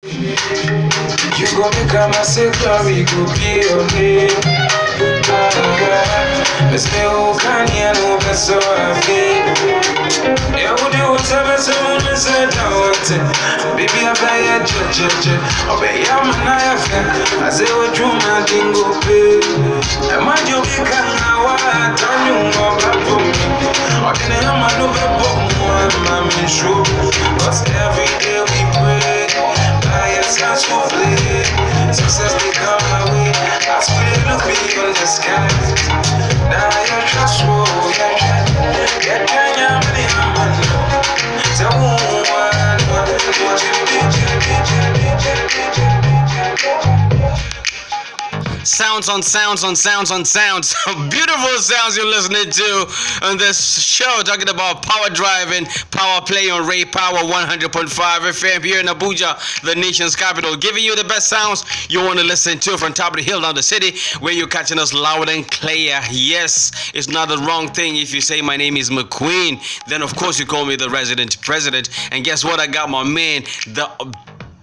You go become a sector, we go be your name. Miss me who can hear no best so would you tell me someone said I want it? Baby, I buy a judge. Obey, I'm an IFA. I say, what you man can go pay. And my job become now, I turn you more I'm a no one, I'm sure. Cause every day Sounds on sounds on sounds on sounds. Beautiful sounds you're listening to on this show, talking about power driving, power play on Ray Power 100.5 FM here in Abuja, the nation's capital, giving you the best sounds you want to listen to from top of the hill down the city, where you're catching us loud and clear. Yes, it's not the wrong thing if you say my name is Maquin. Then of course you call me the resident president. And guess what? I got my man, the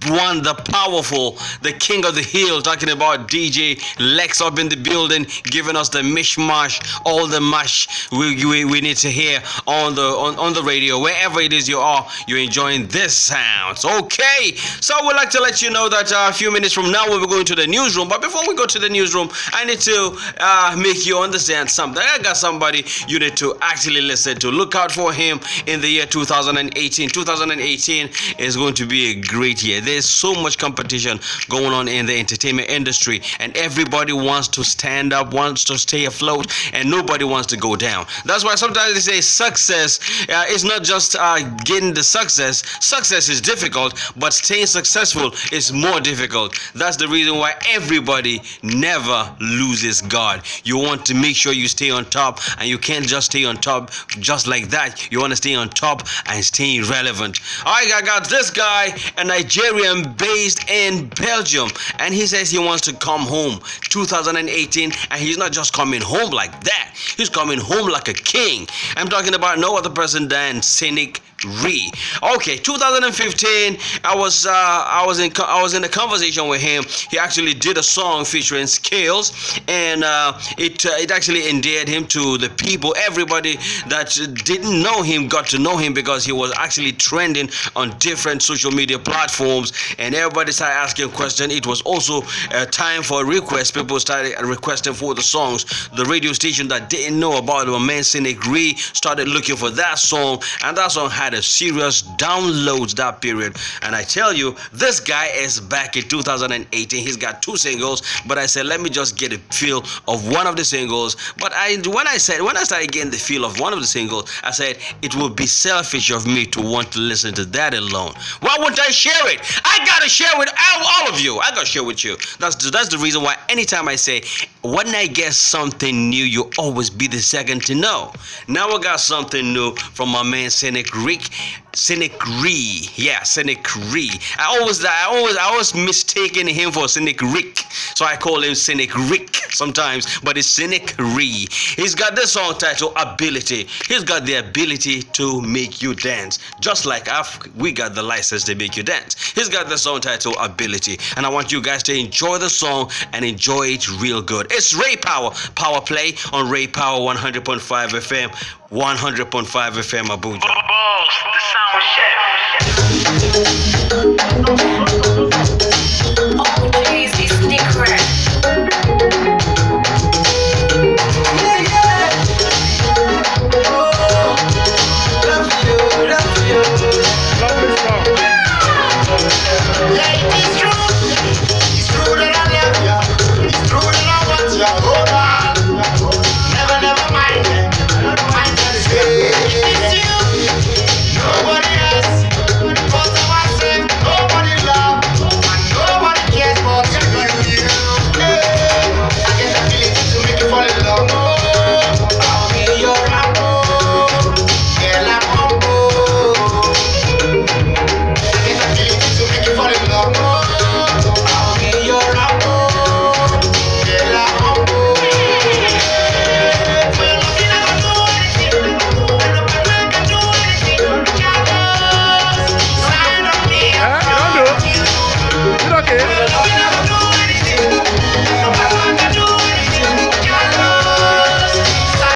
one, the powerful, the king of the hill, talking about DJ Lex up in the building, giving us the mishmash, all the mash we, we, we need to hear on the on, on the radio. Wherever it is you are, you're enjoying this sounds. Okay, so we'd like to let you know that uh, a few minutes from now we'll be going to the newsroom. But before we go to the newsroom, I need to uh, make you understand something. I got somebody you need to actually listen to. Look out for him in the year 2018. 2018 is going to be a great year. There's so much competition going on in the entertainment industry, and everybody wants to stand up, wants to stay afloat, and nobody wants to go down. That's why sometimes they say success uh, is not just uh, getting the success. Success is difficult, but staying successful is more difficult. That's the reason why everybody never loses God. You want to make sure you stay on top, and you can't just stay on top just like that. You want to stay on top and stay relevant. I got this guy, a Nigerian based in Belgium, and he says he wants to come home. 2018, and he's not just coming home like that, he's coming home like a king. I'm talking about no other person than CNIK REE. Okay, 2015. I was uh, I was in I was in a conversation with him. He actually did a song featuring Skales, and uh, it uh, it actually endeared him to the people. Everybody that didn't know him got to know him because he was actually trending on different social media platforms, and everybody started asking questions. It was also uh, time for requests. People started requesting for the songs. The radio station that didn't know about the man CNIK REE started looking for that song, and that song had a serious downloads that period. And I tell you, this guy is back in 2018. He's got two singles, but I said let me just get a feel of one of the singles. But I when I said when I started getting the feel of one of the singles, I said it would be selfish of me to want to listen to that alone. Why wouldn't I share it? I gotta share with all, of you. I gotta share with you. That's that's the reason why anytime I say when I get something new, you always be the second to know. Now I got something new from my man CNIK Rick. CNIK REE. Yeah, CNIK REE. I always I always I always mistaken him for CNIK Rick. So I call him CNIK Rick sometimes, but it's CNIK REE. He's got this song title Ability. He's got the ability to make you dance. Just like I've, we got the license to make you dance. He's got the song title Ability. And I want you guys to enjoy the song and enjoy it real good. It's Ray Power. Power Play on Ray Power 100.5 FM. 100.5 FM Abuja. Balls, the sound check.